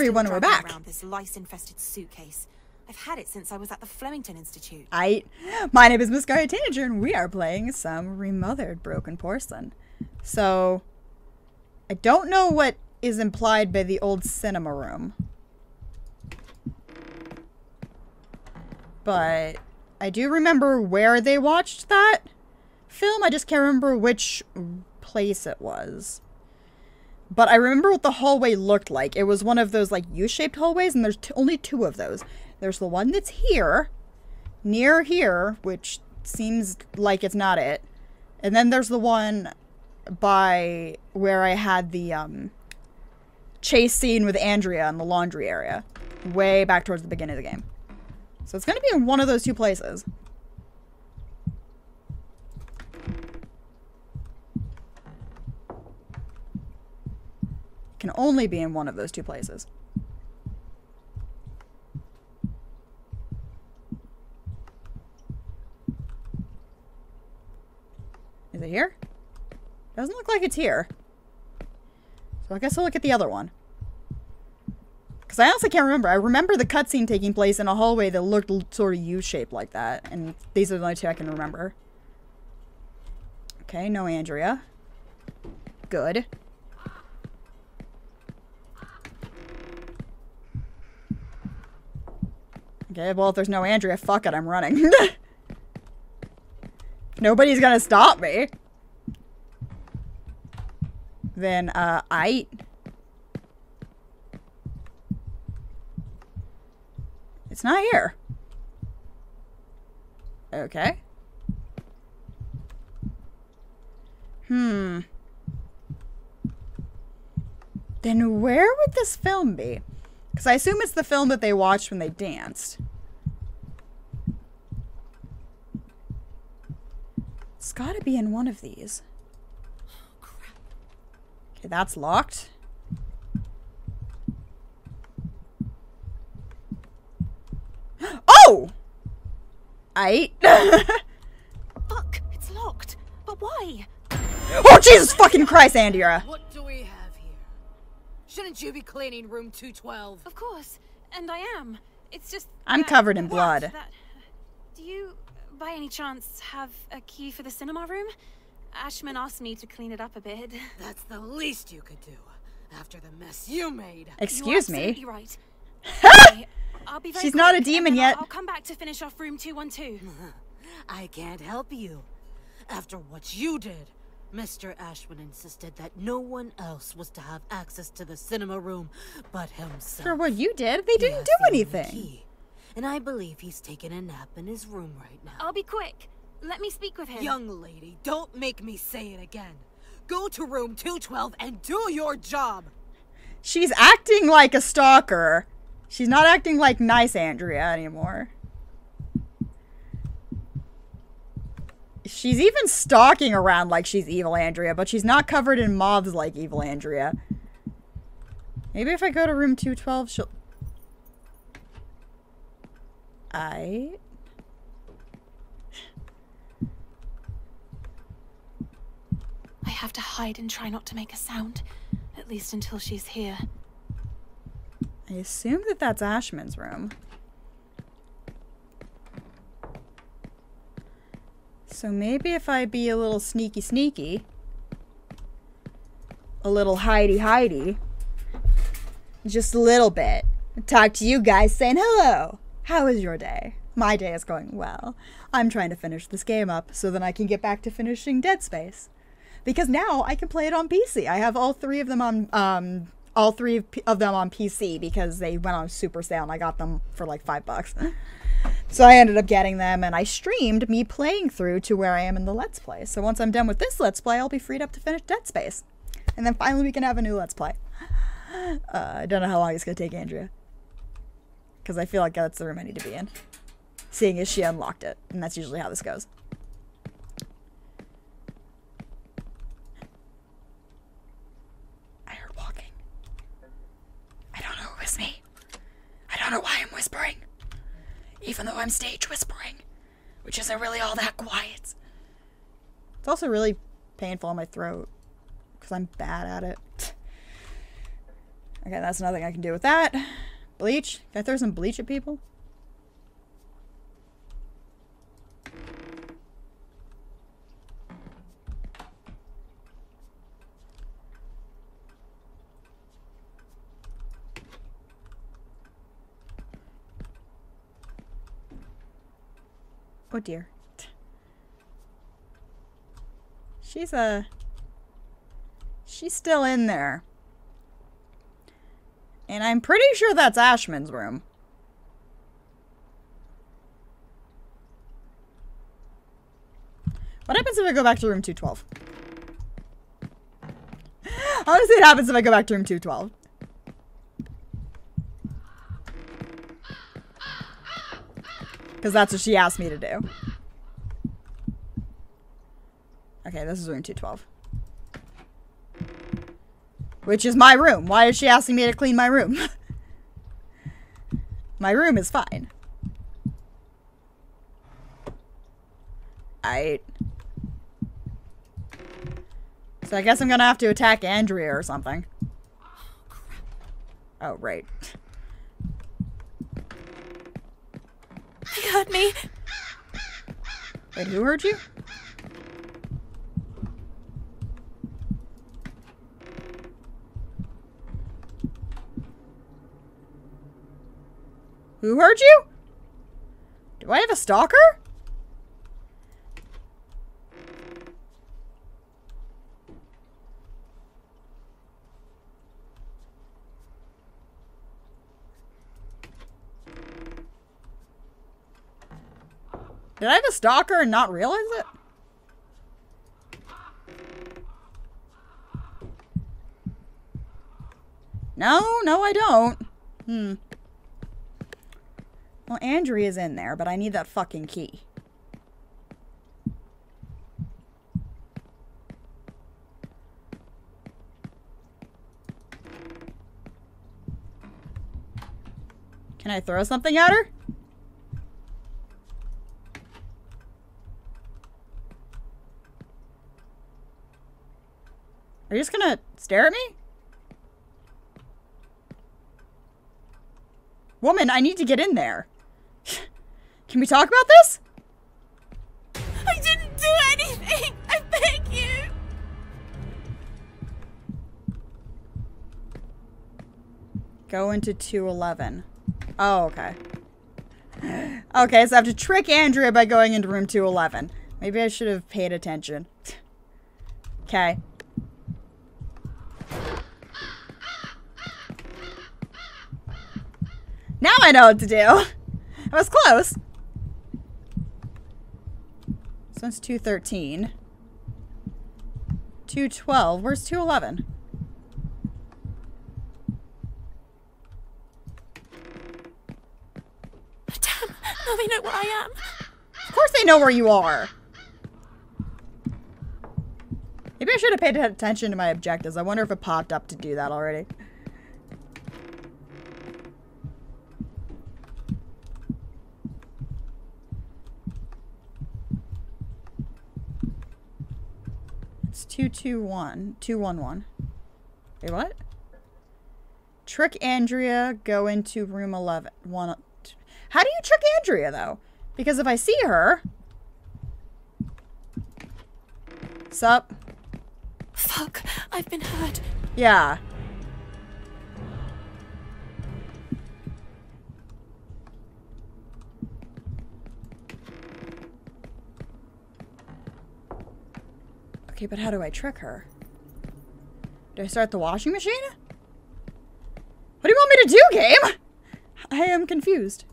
everyone we're back. Around this lice-infested suitcase. I've had it since I was at the Flemington Institute. I, my name is Miss Scarlet Tanager, and we are playing some remothered Broken Porcelain. So, I don't know what is implied by the old cinema room. But I do remember where they watched that film. I just can't remember which place it was. But I remember what the hallway looked like. It was one of those like U-shaped hallways, and there's only two of those. There's the one that's here, near here, which seems like it's not it. And then there's the one by where I had the um, chase scene with Andrea in the laundry area, way back towards the beginning of the game. So it's going to be in one of those two places. Can only be in one of those two places. Is it here? Doesn't look like it's here. So I guess I'll look at the other one. Because I honestly can't remember. I remember the cutscene taking place in a hallway that looked sort of U-shaped like that. And these are the only two I can remember. Okay, no Andrea. Good. Okay, well, if there's no Andrea, fuck it, I'm running. Nobody's gonna stop me. Then, uh, I... It's not here. Okay. Hmm. Then where would this film be? Because I assume it's the film that they watched when they danced. It's gotta be in one of these. Okay, that's locked. Oh! I. Fuck, it's locked. But why? oh, Jesus fucking Christ, Andrea! What do we have here? Shouldn't you be cleaning room 212? Of course, and I am. It's just. I'm that- covered in blood. That- do you, by any chance, have a key for the cinema room? Ashman asked me to clean it up a bit. That's the least you could do after the mess you made. Excuse You're me. absolutely right. Okay, I'll be very She's not a demon yet. I'll, I'll come back to finish off room 212. I can't help you. After what you did, Mr. Ashman insisted that no one else was to have access to the cinema room but himself. For what you did, they didn't do the anything. key, and I believe he's taking a nap in his room right now. I'll be quick. Let me speak with him. Young lady, don't make me say it again. Go to room 212 and do your job. She's acting like a stalker. She's not acting like nice Andrea anymore. She's even stalking around like she's evil Andrea, but she's not covered in moths like evil Andrea. Maybe if I go to room 212, she'll... I... I have to hide and try not to make a sound. At least until she's here. I assume that that's Ashman's room. So maybe if I be a little sneaky sneaky, a little hidey hidey, just a little bit, talk to you guys saying hello. How is your day? My day is going well. I'm trying to finish this game up so then I can get back to finishing Dead Space. Because now I can play it on PC. I have all three of them on um all three of them on PC because they went on super sale and I got them for like 5 bucks. So I ended up getting them and I streamed me playing through to where I am in the Let's Play. So once I'm done with this Let's Play, I'll be freed up to finish Dead Space. And then finally we can have a new Let's Play. Uh, I don't know how long it's going to take Andrea. Because I feel like that's the room I need to be in. Seeing as she unlocked it. And that's usually how this goes. I heard walking. I don't know who is me. I don't know why I'm whispering. Even though I'm stage whispering. Which isn't really all that quiet. It's also really painful in my throat. Because I'm bad at it. Okay, that's nothing I can do with that. Bleach? Can I throw some bleach at people? Oh dear. She's a. She's still in there. And I'm pretty sure that's Ashman's room. What happens if I go back to room 212? Honestly, it happens if I go back to room 212. Because that's what she asked me to do. Okay, this is room 212. Which is my room. Why is she asking me to clean my room? my room is fine. I. So I guess I'm gonna have to attack Andrea or something. Oh, right. They heard me. Wait, who heard you? Who heard you? Do I have a stalker? Did I have a stalker and not realize it? No, no, I don't. Hmm. Well, Andrea's in there, but I need that fucking key. Can I throw something at her? Are you just gonna stare at me? Woman, I need to get in there. Can we talk about this? I didn't do anything. I beg you. Go into 211. Oh, okay. Okay, so I have to trick Andrea by going into room 211. Maybe I should have paid attention. Okay. I know what to do. I was close. So it's 213. 212. Where's 211? Damn. Now they know where I am. Of course they know where you are. Maybe I should have paid attention to my objectives. I wonder if it popped up to do that already. It's 221. 211. Wait, what? Trick Andrea, go into room 11. One, how do you trick Andrea, though? Because if I see her... Sup? Fuck. I've been hurt. Yeah. Okay, but how do I trick her? Do I start the washing machine? What do you want me to do, game? I am confused.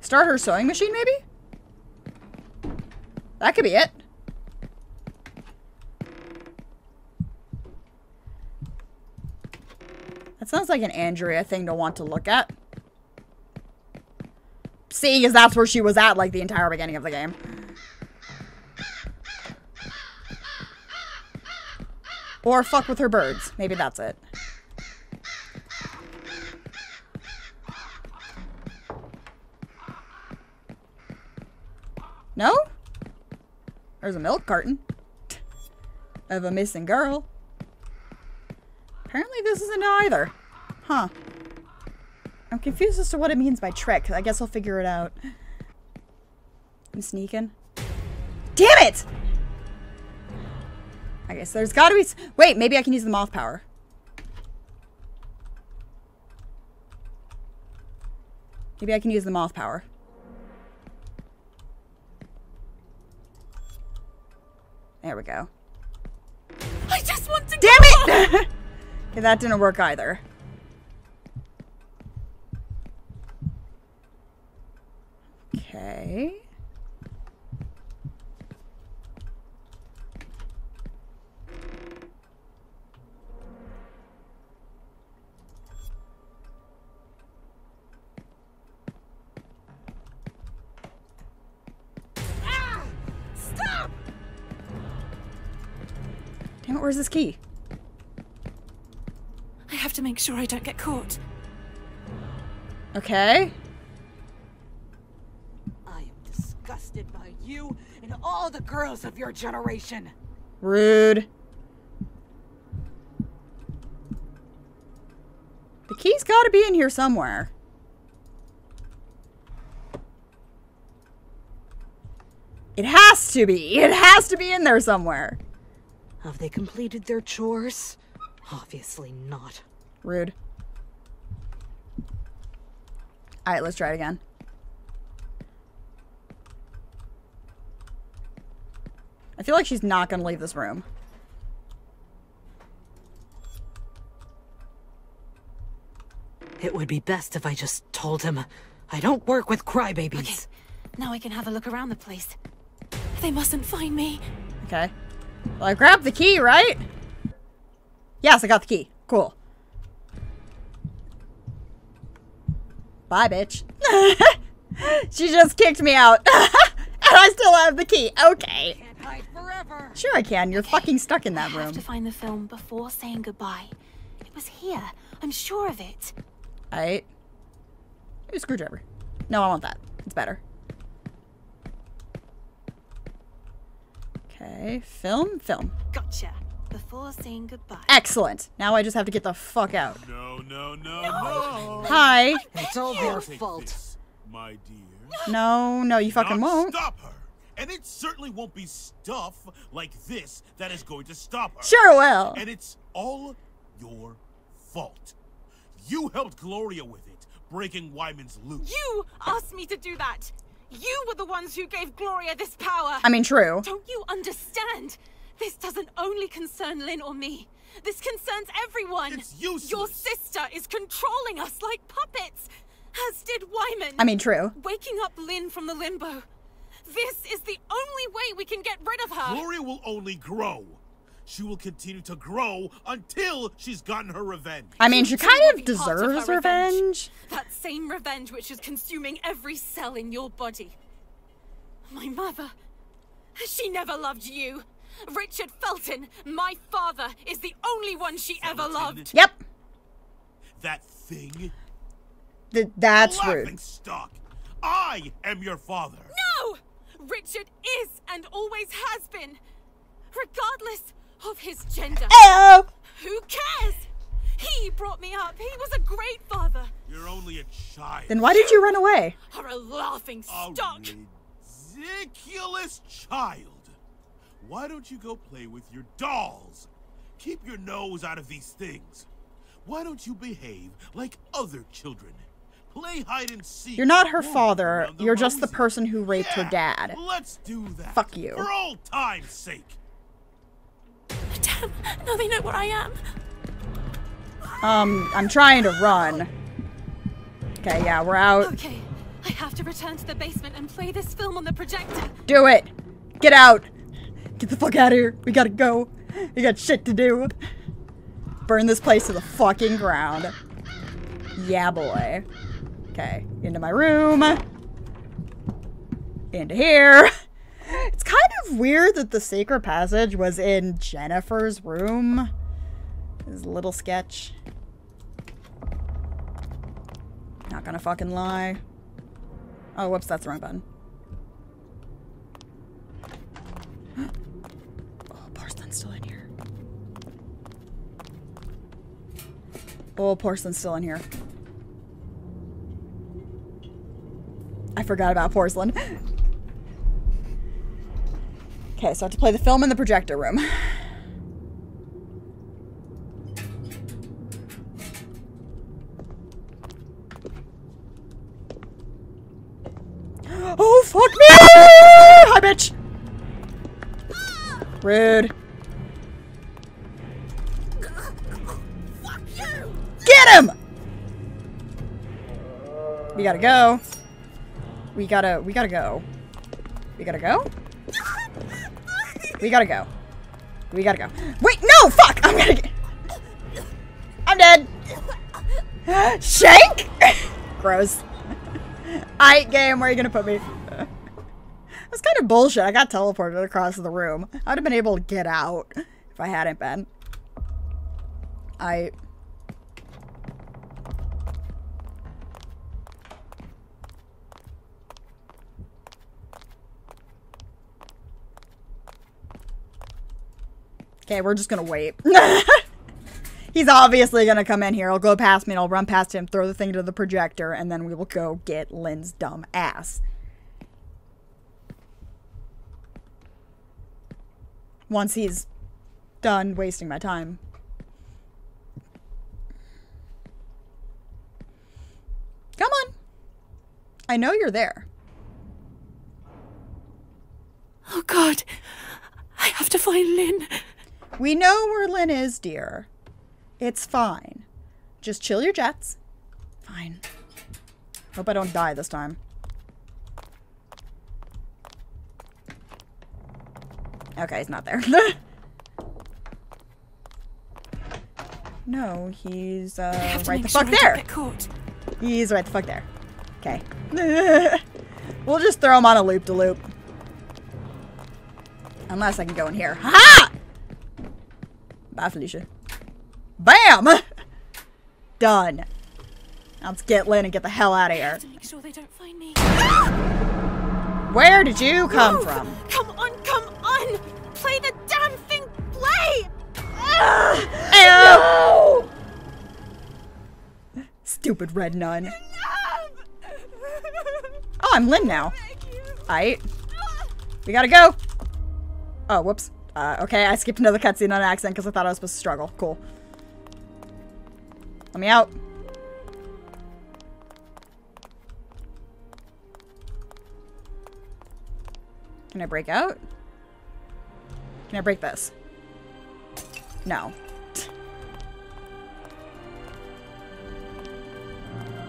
Start her sewing machine, maybe? That could be it. That sounds like an Andrea thing to want to look at. Seeing as that's where she was at like the entire beginning of the game. Or fuck with her birds. Maybe that's it. No? There's a milk carton. Of a missing girl. Apparently this isn't either. Huh. I'm confused as to what it means by trick. I guess I'll figure it out. I'm sneaking. Damn it! Okay, so there's gotta be... Wait, maybe I can use the moth power. Maybe I can use the moth power. There we go. I just want to Damn it! okay, that didn't work either. Where's this key? I have to make sure I don't get caught. Okay. I am disgusted by you and all the girls of your generation. Rude. The key's gotta be in here somewhere. It has to be. It has to be in there somewhere. Have they completed their chores? Obviously not. Rude. Alright, let's try it again. I feel like she's not gonna leave this room. It would be best if I just told him I don't work with crybabies. Okay, now I can have a look around the place. They mustn't find me. Okay. Well, I grabbed the key, right? Yes, I got the key. Cool. Bye, bitch. she just kicked me out. and I still have the key. Okay. Can't hide forever. Sure I can. You're fucking stuck in that room. I have to find the film before saying goodbye. It was here. I'm sure of it. Alright. Screwdriver. No, I want that. It's better. Okay. Film, film. Gotcha. Before saying goodbye. Excellent. Now I just have to get the fuck out. No, no, no, no. Hi. It's all their fault. this, my dear. No, no, you fucking Not won't. Stop her. And it certainly won't be stuff like this that is going to stop her. Sure will. And it's all your fault. You helped Gloria with it, breaking Wyman's loop. You asked me to do that. You were the ones who gave Gloria this power. I mean, true. Don't you understand? This doesn't only concern Lynn or me. This concerns everyone. It's useless. Your sister is controlling us like puppets, as did Wyman. I mean, true. waking up Lynn from the limbo. This is the only way we can get rid of her. Gloria will only grow. She will continue to grow until she's gotten her revenge. I mean, she You kind of be part of deserves revenge. revenge. That same revenge which is consuming every cell in your body. My mother. She never loved you. Richard Felton, my father, is the only one she ever loved. Yep. That thing. Th- that's laughing rude. stock. I am your father. No! Richard is and always has been. Regardless of his gender. Oh! Who cares? He brought me up. He was a great father. You're only a child. Then why did you run away? Are a laughing stock. a stock. ridiculous child. Why don't you go play with your dolls? Keep your nose out of these things. Why don't you behave like other children? Play hide and seek. You're not her father. You're just the person who raped her dad. Let's do that. Fuck you. For old time's sake. Damn, now they know where I am. Um, I'm trying to run. Okay, yeah, we're out. Okay, I have to return to the basement and play this film on the projector. Do it! Get out! Get the fuck out of here! We gotta go! We got shit to do! Burn this place to the fucking ground. Yeah, boy. Okay, into my room. Into here. It's kind of weird that the sacred passage was in Jennifer's room. This little sketch. Not gonna fucking lie. Oh, whoops, that's the wrong button. Oh, Parson's still in here. Oh, porcelain's still in here. I forgot about porcelain. Okay, so I have to play the film in the projector room. Oh, fuck me! Hi, bitch! Rude. Get him! We gotta go. We gotta, we gotta go. We gotta go? We gotta go. We gotta go. Wait, no, fuck! I'm gonna get... I'm dead. Shank? Gross. I game, where are you gonna put me? That's kind of bullshit. I got teleported across the room. I'd have been able to get out if I hadn't been. I... Okay, we're just gonna wait. He's obviously gonna come in here. I'll go past me and I'll run past him, throw the thing to the projector, and then we will go get Lynn's dumb ass. Once he's done wasting my time. Come on. I know you're there. Oh god. I have to find Lynn. We know where Lynn is, dear. It's fine. Just chill your jets. Fine. Hope I don't die this time. Okay, he's not there. no, he's uh, right the sure fuck there. He's right the fuck there. Okay. we'll just throw him on a loop to loop. Unless I can go in here. Ha! Bye, Felicia. Bam! Done. Now let's get Lynn and get the hell out of here. have to make sure they don't find me. Where did you come Move! from? Come on, come on! Play the damn thing! Play! Ew! Stupid red nun. Oh, I'm Lynn now. Aight. We gotta go. Oh, whoops. Uh, okay, I skipped another cutscene on accident because I thought I was supposed to struggle. Cool. Let me out. Can I break out? Can I break this? No.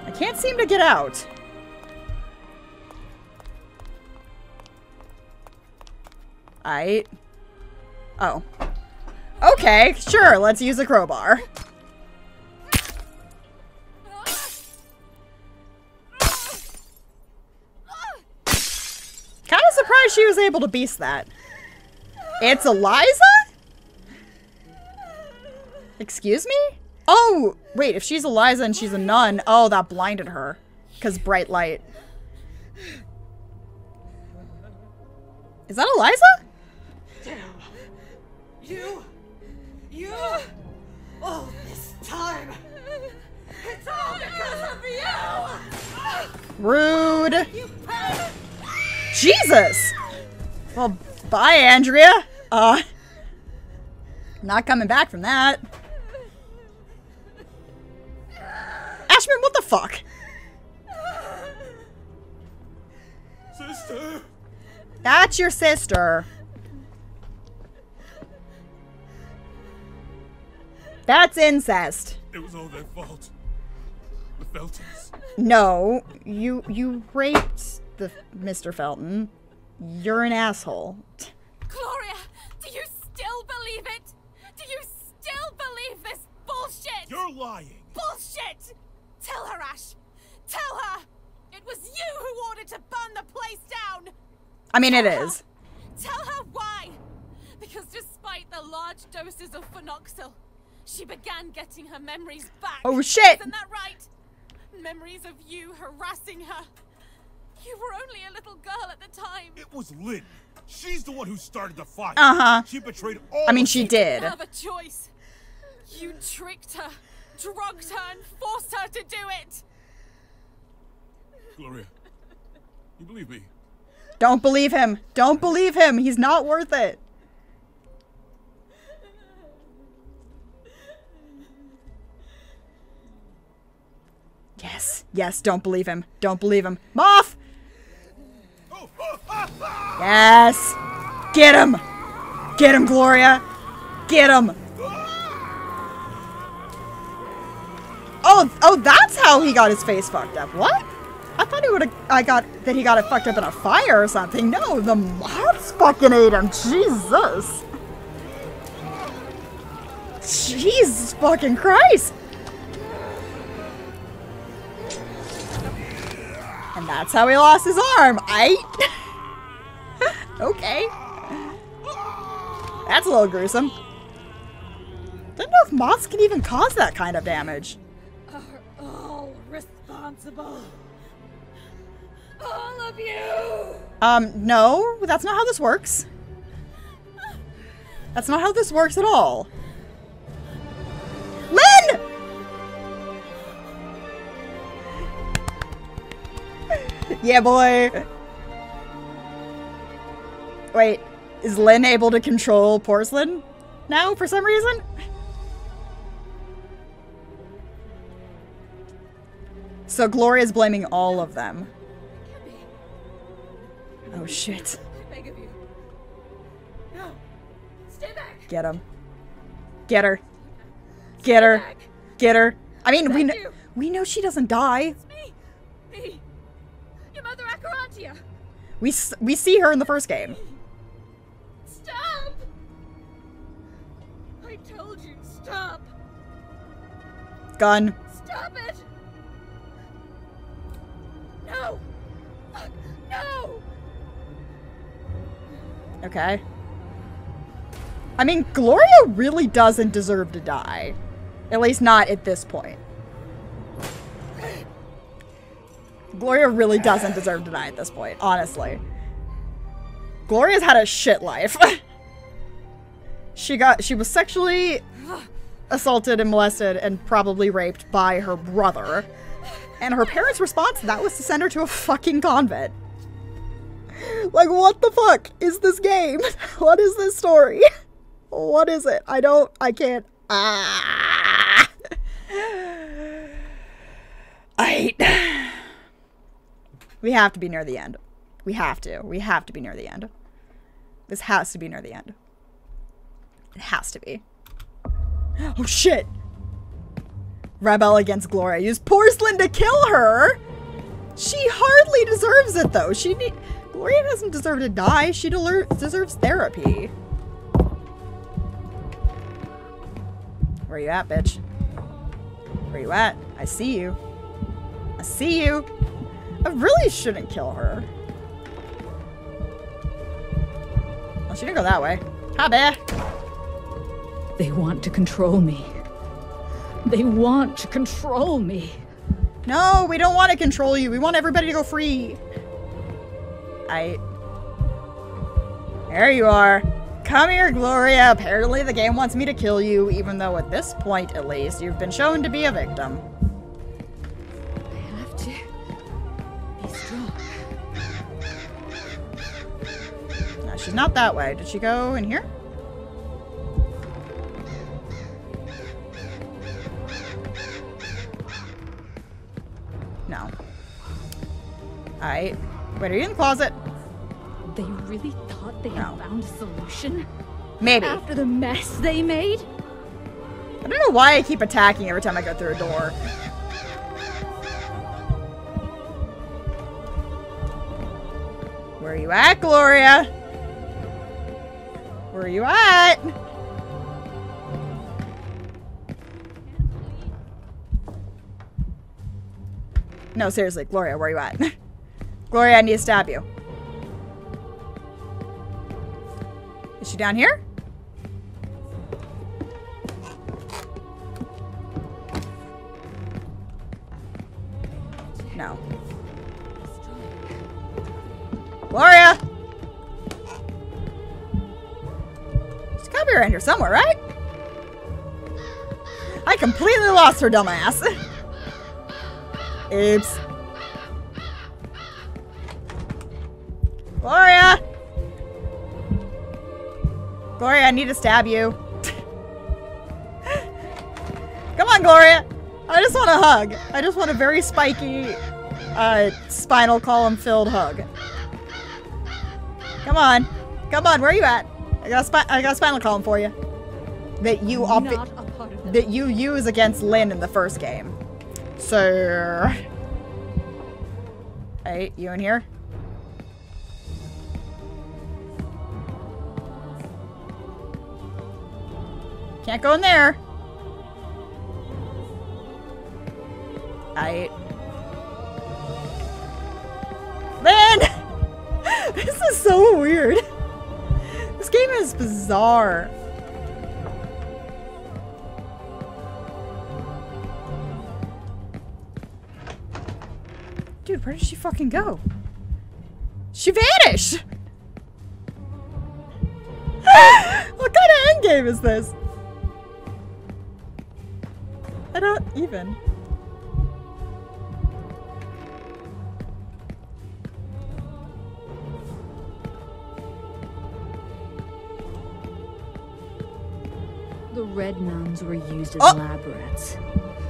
I can't seem to get out. I. Oh. Okay, sure, let's use a crowbar. Kind of surprised she was able to beast that. It's Eliza? Excuse me? Oh, wait, if she's Eliza and she's a nun, oh, that blinded her. Because bright light. Is that Eliza? You! You! All this time! It's all because of you! Rude. Jesus! Well, bye, Andrea. Uh, not coming back from that. Ashman, what the fuck? Sister! That's your sister. That's incest. It was all their fault. The Feltons. No, you you raped the Mr. Felton. You're an asshole. Gloria, do you still believe it? Do you still believe this bullshit? You're lying. Bullshit! Tell her, Ash! Tell her! It was you who ordered to burn the place down! I mean, it is. Tell her why! Because despite the large doses of phenoxyl, she began getting her memories back. Oh, shit. Isn't that right? Memories of you harassing her. You were only a little girl at the time. It was Lynn. She's the one who started the fight. Uh-huh. She betrayed all I mean, she us. did. Have a choice. You tricked her, drugged her and forced her to do it! Gloria, you believe me? Don't believe him. Don't believe him. He's not worth it. Yes. Yes, don't believe him. Don't believe him. Moth! Yes! Get him! Get him, Gloria! Get him! Oh, oh, that's how he got his face fucked up. What? I thought he would have. I got that he got it fucked up in a fire or something. No, the moths fucking ate him. Jesus. Jesus fucking Christ. That's how he lost his arm. I. okay. That's a little gruesome. Don't know if moths can even cause that kind of damage. Are all responsible. All of you! Um, no, that's not how this works. That's not how this works at all. Yeah, boy. Wait, is Lynn able to control porcelain now for some reason? So Gloria's blaming all of them. Oh shit. Get him. Get her. Get her. Get her. I mean, we know we know she doesn't die. It's. Me. We s- we see her in the first game. Stop! I told you, stop! Gun. Stop it! No! Fuck, no! Okay. I mean, Gloria really doesn't deserve to die. At least not at this point. Gloria really doesn't deserve to die at this point, honestly. Gloria's had a shit life. she got she was sexually assaulted and molested and probably raped by her brother. And her parents' response to that was to send her to a fucking convent. Like, what the fuck is this game? What is this story? What is it? I don't, I can't. Ah! I hate. We have to be near the end. We have to. We have to be near the end. This has to be near the end. It has to be. Oh shit! Rebel against Gloria. Use porcelain to kill her! She hardly deserves it though. She need Gloria doesn't deserve to die. She deserves therapy. Where you at, bitch? Where you at? I see you. I see you. I really shouldn't kill her. Well, she didn't go that way. Hi, bear. They want to control me. They want to control me. No, we don't want to control you. We want everybody to go free. I. There you are. Come here, Gloria. Apparently, the game wants me to kill you, even though at this point, at least, you've been shown to be a victim. She's not that way. Did she go in here? No. Alright. Wait, are you in the closet? They really thought they had found a solution Maybe. after the mess they made? I don't know why I keep attacking every time I go through a door. Where are you at, Gloria? Where are you at? No, seriously, Gloria, where are you at? Gloria, I need to stab you. Is she down here? No. Gloria! Around here somewhere, right? I completely lost her dumbass. Oops. Gloria! Gloria, I need to stab you. Come on, Gloria! I just want a hug. I just want a very spiky, uh, spinal column filled hug. Come on. Come on, where are you at? I got a, I got a spinal column for you. That you Not a part of that you use against Lynn in the first game. So, hey, you in here? Can't go in there. I. Lynn! this is so weird. Game is bizarre. Dude, where did she fucking go? She vanished! what kind of endgame is this? I don't even. Red nuns were used as Oh! lab rats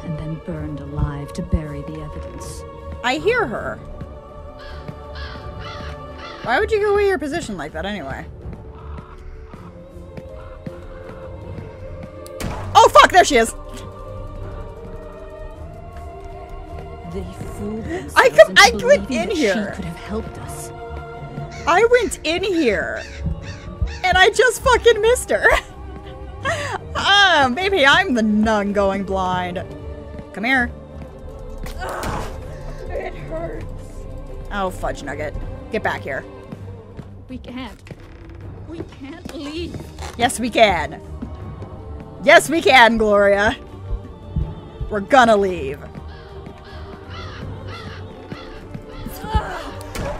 and then burned alive to bury the evidence. I hear her. Why would you go away your position like that anyway? Oh fuck, there she is! They fooled I could- I went in here. She could have helped us. I went in here and I just fucking missed her. Ah, maybe I'm the nun going blind. Come here. It hurts. Oh, fudge nugget. Get back here. We can't. We can't leave. Yes, we can. Yes, we can, Gloria. We're gonna leave.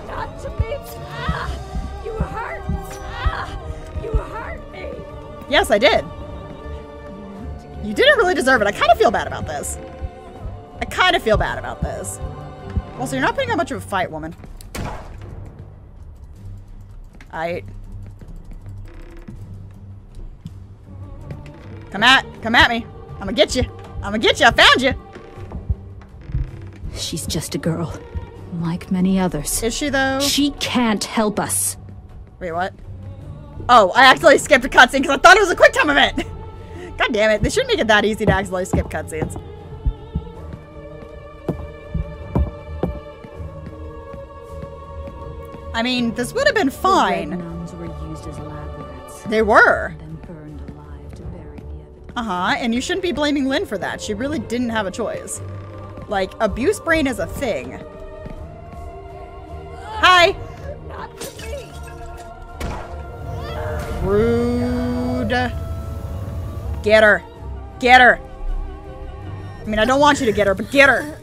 Not to me. You hurt. You hurt me. Yes, I did. You didn't really deserve it. I kind of feel bad about this. I kind of feel bad about this. Also, you're not putting up much of a fight, woman. I. Come at, come at me. I'm gonna get you. I'm gonna get you. I found you. She's just a girl, like many others. Is she though? She can't help us. Wait, what? Oh, I accidentally skipped a cutscene because I thought it was a quick time event. God damn it! They shouldn't make it that easy to accidentally skip cutscenes. I mean, this would have been The fine. nuns were used as lab rats They were. and then burned alive to bury the. Uh huh. And you shouldn't be blaming Lynn for that. She really didn't have a choice. Like, abuse brain is a thing. Hi. Rude. Get her. Get her. I mean, I don't want you to get her, but get her.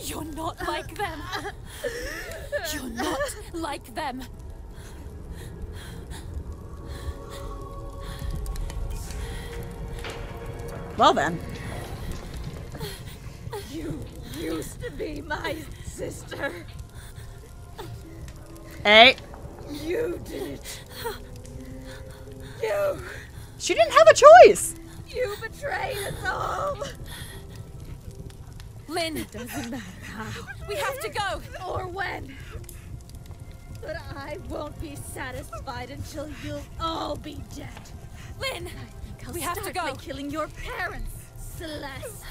You're not like them. You're not like them. Well then. You used to be my sister. Hey. You did it. You, She didn't have a choice. you betrayed us all. Lynn, It Doesn't matter how we have to go. or when. But I won't be satisfied until you'll all be dead. Lynn, I'll We have to go. by killing your parents, Celeste.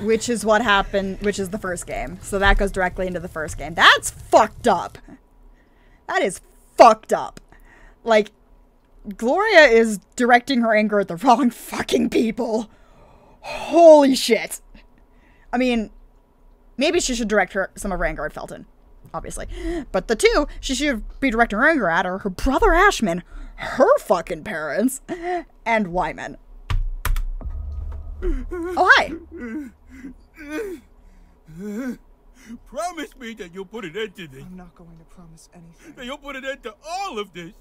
Which is what happened, which is the first game. So that goes directly into the first game. That's fucked up. That is fucked up. Like, Gloria is directing her anger at the wrong fucking people. Holy shit. I mean, maybe she should direct her some of her anger at Felton, obviously. But the two she should be directing her anger at are her brother Ashman, her fucking parents, and Wyman. Oh, hi. Promise me that you'll put an end to this. I'm not going to promise anything. That you'll put an end to all of this.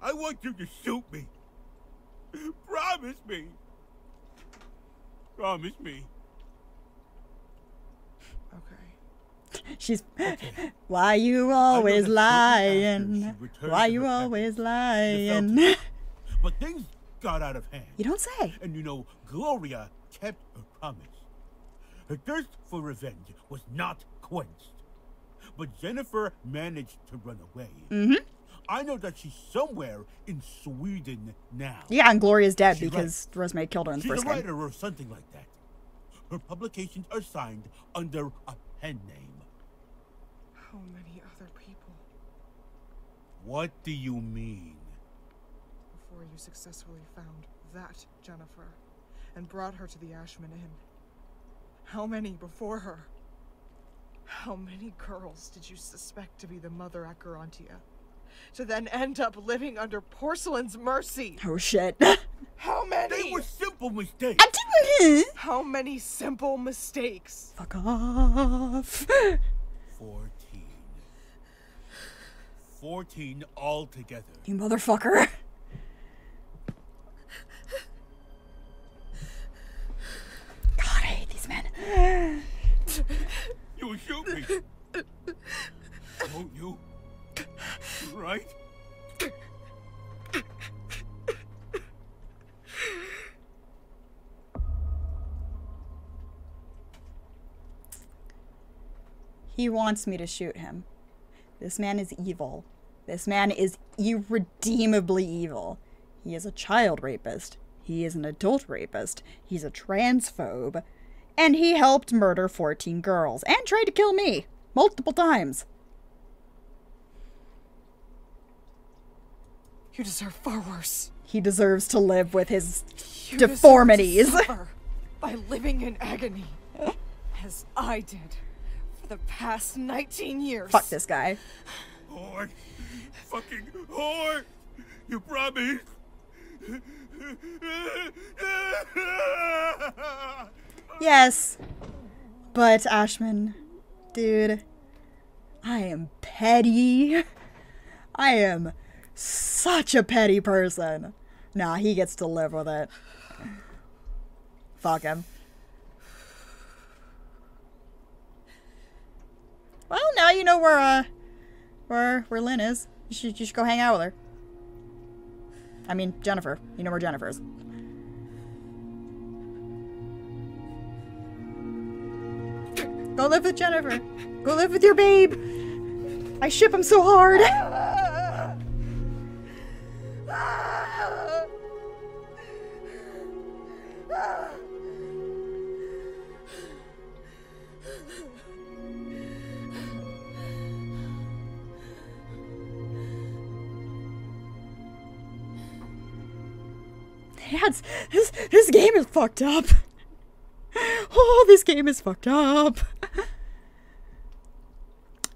I want you to shoot me. Promise me. Promise me. Okay. She's. Okay. Why you always lying? Why you always lying? But things got out of hand. You don't say. And you know, Gloria kept her promise. Her thirst for revenge was not quenched. But Jennifer managed to run away. Mm-hmm. I know that she's somewhere in Sweden now. Yeah, and Gloria's dead She's because Rosemary killed her in the She's first a game. writer or something like that. Her publications are signed under a pen name. How many other people What do you mean? before you successfully found that Jennifer and brought her to the Ashman Inn? How many before her? How many girls did you suspect to be the mother at Garantia? To then end up living under Porcelain's mercy? Oh shit. How many? They were simple mistakes. How many simple mistakes? Fuck off. Fourteen. Fourteen altogether. You motherfucker. God, I hate these men. You will shoot me. Won't you? Right? He wants me to shoot him. This man is evil. This man is irredeemably evil. He is a child rapist. He is an adult rapist. He's a transphobe. And he helped murder 14 girls and tried to kill me multiple times. You deserve far worse. He deserves to live with his You deserve to deformities. by living in agony, as I did for the past 19 years. Fuck this guy. Whore. Fucking whore. You promised. Yes. But Ashman, dude, I am petty. I am such a petty person. Nah, he gets to live with it. Fuck him. Well, now you know where uh where where Lynn is. You should, you should go hang out with her. I mean, Jennifer. You know where Jennifer is. Go live with Jennifer. Go live with your babe. I ship him so hard. That's, this, this game is fucked up. Oh, this game is fucked up.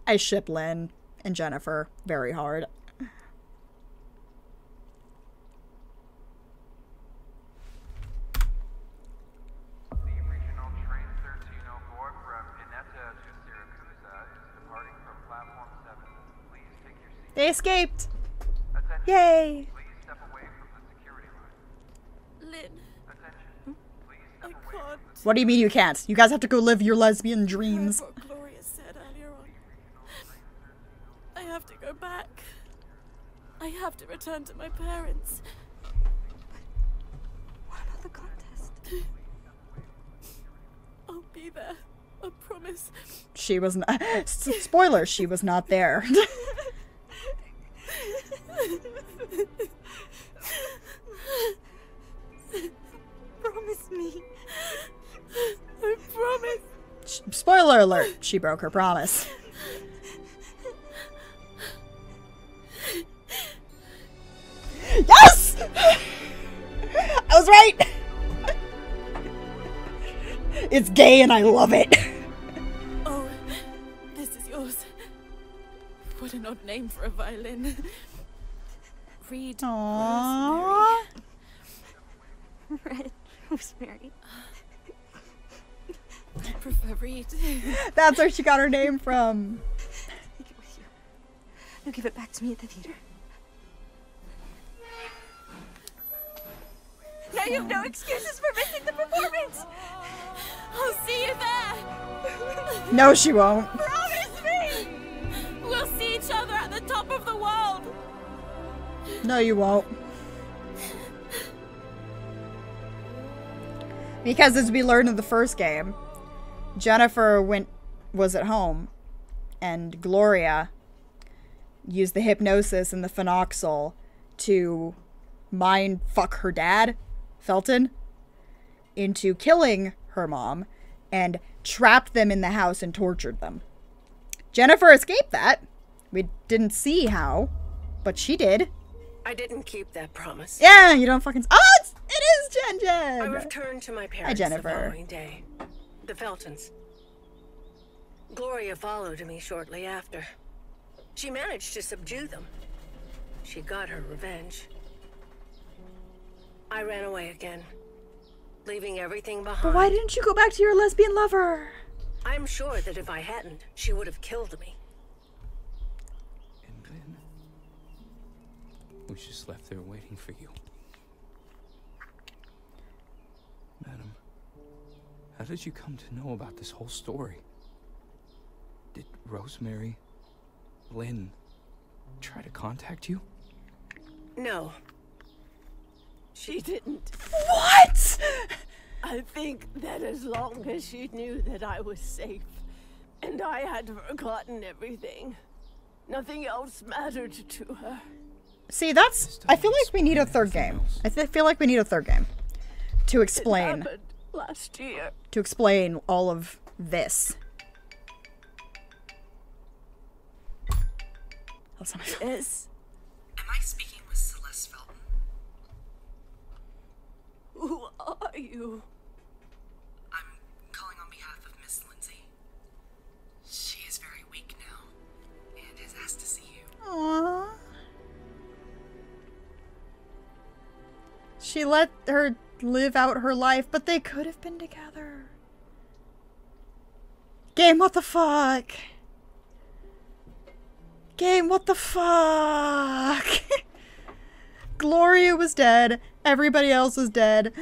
I ship Lynn and Jennifer very hard. Escaped. Attention. Yay. Please step away from the security line. Lynn, I can't. What do you mean you can't? You guys have to go live your lesbian dreams. What Gloria said earlier on. I have to go back. I have to return to my parents. What about the contest? I'll be there. I promise. She was not. Spoiler, she was not there. Promise me. I promise. Spoiler alert, she broke her promise. Yes! I was right! It's gay and I love it. Oh, this is yours. What an odd name for a violin. Reed. Aww. Red Rosemary. I prefer Reed. That's where she got her name from. Take it with you. Now give it back to me at the theater. Now you have no excuses for missing the performance. I'll see you there. No, she won't. Promise me! We'll see each other at the top of the world! No, you won't. Because as we learned in the first game, Jennifer went was at home and Gloria used the hypnosis and the phenoxyl to mind fuck her dad, Felton, into killing her mom and trapped them in the house and tortured them. Jennifer escaped that. We didn't see how, but she did. I didn't keep that promise. Yeah, you don't fucking. Oh, it's, it is Jen I returned to my parents Jennifer. the following day. The Feltons. Gloria followed me shortly after. She managed to subdue them. She got her revenge. I ran away again, leaving everything behind. But why didn't you go back to your lesbian lover? I'm sure that if I hadn't, she would have killed me. And Glenn was just left there waiting for you. Madam, how did you come to know about this whole story? Did Rosemary, Lynn, try to contact you? No. She didn't. What? I think that as long as she knew that I was safe and I had forgotten everything, nothing else mattered to her. See, that's. I feel like we need a third game. I th- feel like we need a third game to explain last year. to explain all of this. That's not my phone. Yes. Am I speaking with Celeste Felton? Who are you? I'm calling on behalf of Miss Lindsay. She is very weak now and has asked to see you. Aww. She let her live out her life, but they could have been together. Game, what the fuck? Game, what the fuck? Gloria was dead. Everybody else was dead.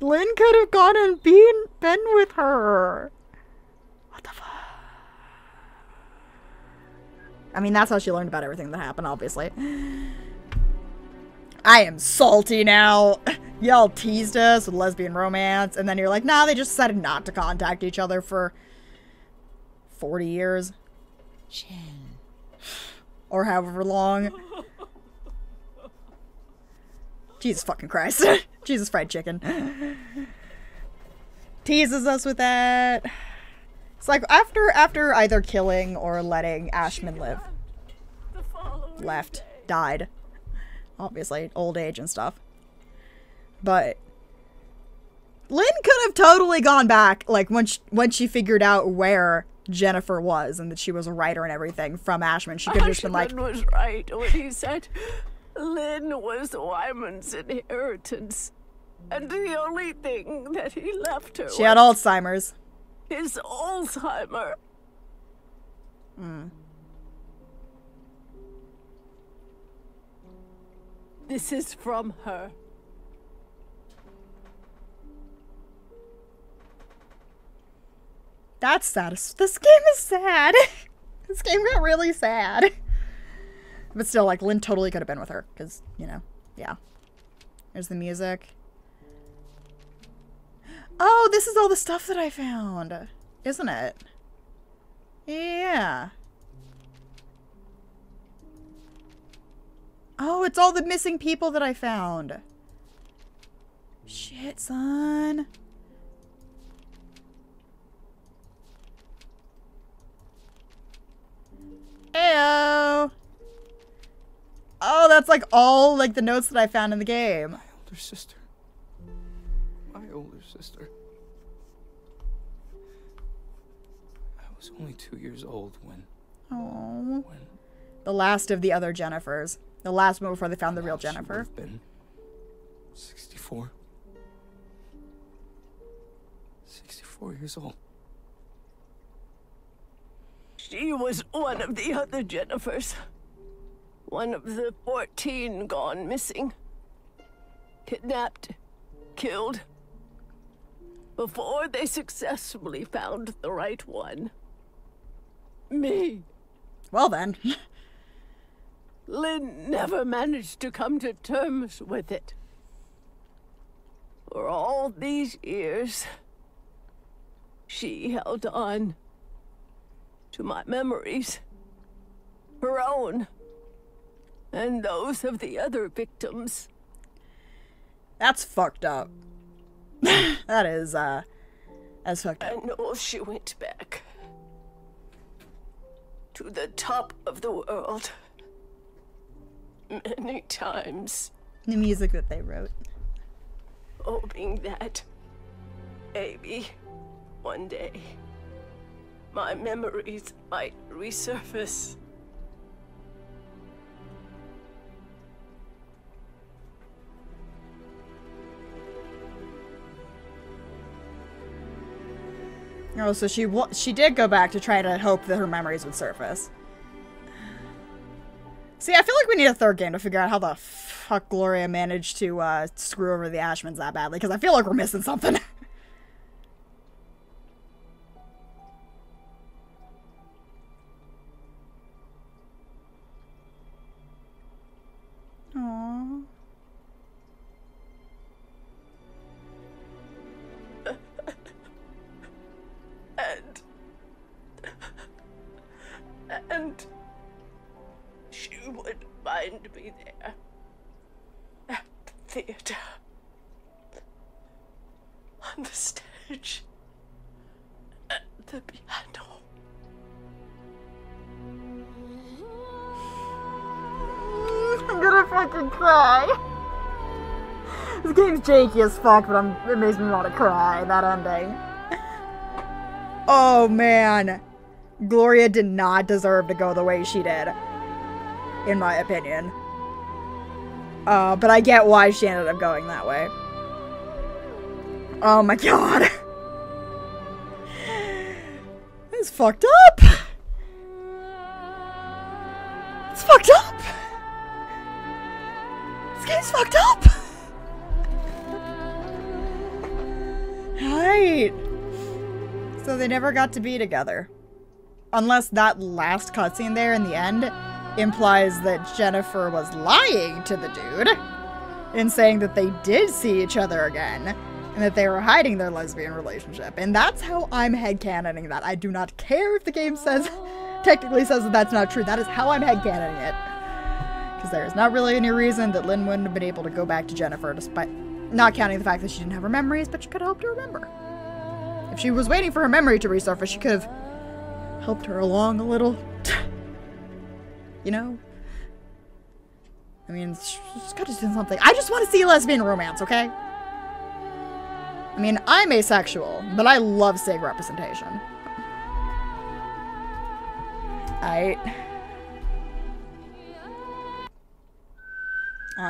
Lynn could have gone and been, been with her. What the fuck? I mean, that's how she learned about everything that happened, obviously. I am salty now. Y'all teased us with lesbian romance, and then you're like, nah, they just decided not to contact each other for 40 years. Or however long. Jesus fucking Christ. Jesus fried chicken. Teases us with that. It's like after after either killing or letting Ashman live. Left. Died. Obviously, old age and stuff. But Lynn could have totally gone back, like when she, when she figured out where Jennifer was and that she was a writer and everything from Ashman. She could have just been like, Ashman was right when he said Lynn was Wyman's inheritance. And the only thing that he left her she had Alzheimer's. his Alzheimer. Mm. This is from her. That's sad. This game is sad. this game got really sad. But still, like, Lynn totally could have been with her. Because, you know, yeah. There's the music. Oh, this is all the stuff that I found. Isn't it? Yeah. Oh, it's all the missing people that I found. Shit, son. Ayo. Oh, that's like all like the notes that I found in the game. My older sister. My older sister. I was only two years old when. Oh. when The last of the other Jennifers. The last one before they found the real she would Jennifer. have been 64. 64 years old. She was one of the other Jennifers. One of the 14 gone missing. Kidnapped, killed. Before they successfully found the right one. me. Well then. Lynn never managed to come to terms with it. For all these years, she held on to my memories, her own, and those of the other victims. That's fucked up. that is, uh, that's fucked I up. know she went back to the top of the world many times, The music that they wrote. hoping that maybe one day my memories might resurface. Oh, so she she did go back to try to hope that her memories would surface. See, I feel like we need a third game to figure out how the fuck Gloria managed to uh, screw over the Ashmans that badly, because I feel like we're missing something. Janky as fuck, but I'm, it makes me want to cry, that ending. Oh man. Gloria did not deserve to go the way she did. In my opinion. Uh, but I get why she ended up going that way. Oh my god. It's fucked up. Never got to be together. Unless that last cutscene there in the end implies that Jennifer was lying to the dude in saying that they did see each other again and that they were hiding their lesbian relationship. And that's how I'm headcanoning that. I do not care if the game says, technically says that that's not true. That is how I'm headcanoning it. Because there is not really any reason that Lynn wouldn't have been able to go back to Jennifer despite not counting the fact that she didn't have her memories, but she could have helped her remember. She was waiting for her memory to resurface, she could have helped her along a little. you know? I mean, she's got to do something. I just want to see a lesbian romance, okay? I mean, I'm asexual, but I love SIG representation. I...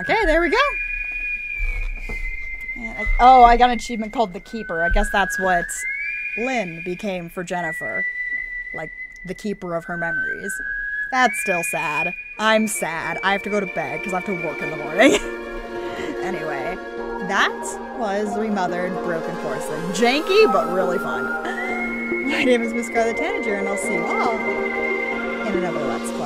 Okay, there we go. Oh, I got an achievement called The Keeper. I guess that's what Lynn became for Jennifer. Like, the keeper of her memories. That's still sad. I'm sad. I have to go to bed because I have to work in the morning. anyway, that was Remothered Broken Porcelain. Janky, but really fun. My name is Miss Scarlet Tanager, and I'll see you all in another Let's Play.